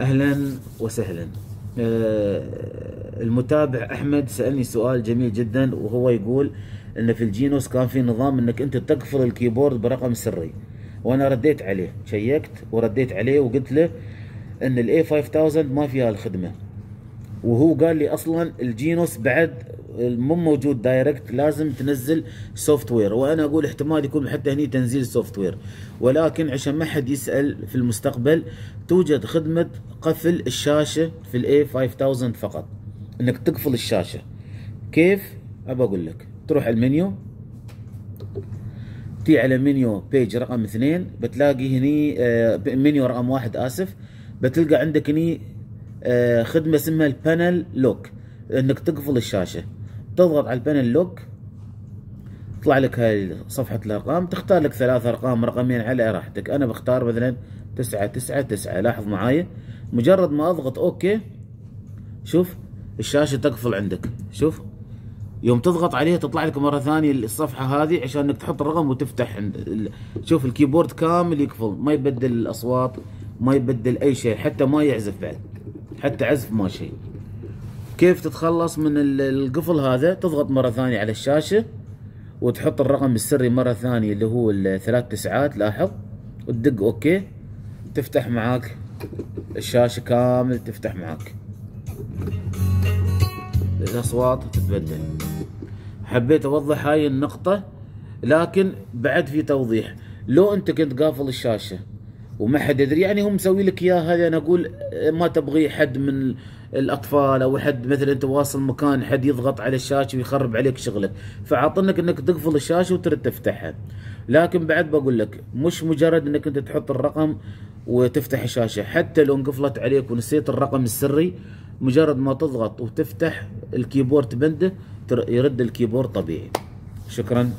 أهلا وسهلا. آه، المتابع أحمد سألني سؤال جميل جدا وهو يقول إن في الجينوس كان في نظام إنك أنت تقفل ال keyboard برقم سري وأنا رديت عليه checkت ورديت عليه وقلت له إن ال A 5000 ما فيها الخدمة. وهو قال لي أصلا الجينوس بعد مو موجود direct لازم تنزل software وأنا أقول احتمال يكون حتى هني تنزيل software ولكن عشان ما حد يسأل في المستقبل توجد خدمة قفل الشاشة في ال A 5000 فقط. إنك تقفل الشاشة. كيف؟ أبى أقول لك. تروح المنيو. تي على menu page رقم اثنين. بتلاقي هني آه، منيو رقم واحد آسف. بتلقى عندك هني آه، خدمة اسمها ال panel lock إنك تقفل الشاشة. تضغط على ال panel lock يطلع لك هاي صفحة الأرقام تختار لك ثلاث أرقام رقمين على راحتك. أنا بختار مثلا تسعة تسعة تسعة لاحظ معايا مجرد ما أضغط okay شوف الشاشة تقفل عندك. شوف يوم تضغط عليها تطلع لك مرة ثانية الصفحة هذه عشان انك تحط الرقم وتفتح عند شوف ال keyboard كامل يقفل ما يبدل الأصوات ما يبدل أي شيء حتى ما يعزف بعد حتى عزف ما شيء. كيف تتخلص من القفل هذا؟ تضغط مرة ثانية على الشاشة وتحط الرقم السري مرة ثانية اللي هو الثلاث تسعات لاحظ؟ وتدق أوكي. تفتح معاك الشاشة كامل تفتح معاك. الأصوات تتبدل. حبيت أوضح هاي النقطة لكن بعد في توضيح. لو أنت كنت قافل الشاشة وما حد يدري يعني هم مسوي لك اياه هذا أنا أقول ما تبغي حد من الأطفال أو حد مثلا انت واصل مكان حد يضغط على الشاشة ويخرب عليك شغلك. فعطنك انك تقفل الشاشة وترد تفتحها. لكن بعد بقول لك مش مجرد إنك أنت تحط الرقم وتفتح الشاشة. حتى لو انقفلت عليك ونسيت الرقم السري مجرد ما تضغط وتفتح ال keyboard بنده يرد ال keyboard طبيعي. شكرا.